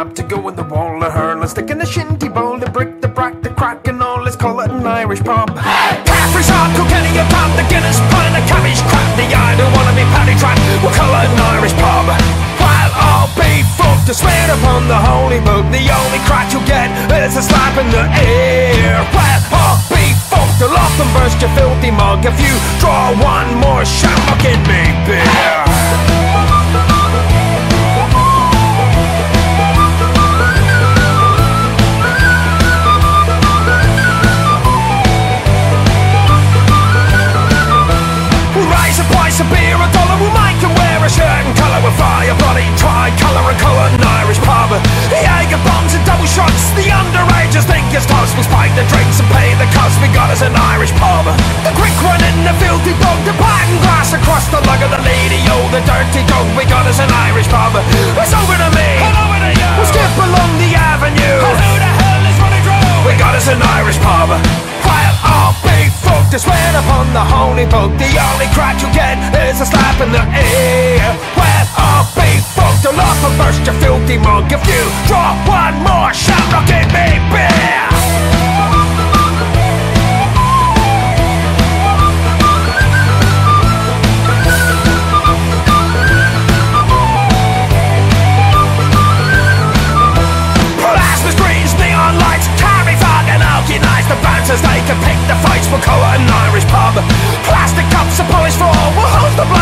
go in the wall, the hurl, stick in the shinty bowl, the brick, the brack, the crack, and all. Let's call it an Irish pub. Caffrey's Harp, Kilkenny, a pound, the Guinness, pint, the cabbage, crap, the I don't wanna be paddy trap. We'll call it an Irish pub. While I'll be fucked to swear upon the holy book, the only crack you'll get is a slap in the ear. Well, I'll be fucked, I'll often burst your filthy mug if you draw one more shot, I'll get me beer. The price of beer a dollar. We'll make them wear a shirt and colour. A bloody tricolour and colour an Irish pub. The Jaeger bombs and double shots. The underagers think it's toast. We'll spike the drinks and pay the cost. We got us an Irish pub. The quick to swear upon the holy book The only crack you get is a slap in the ear. Well, I'll be fucked I'll off and burst your filthy mug If you draw one more shot, I'll give me beer for colour, an Irish pub. Plastic cups are polished for all. We'll hold the blood.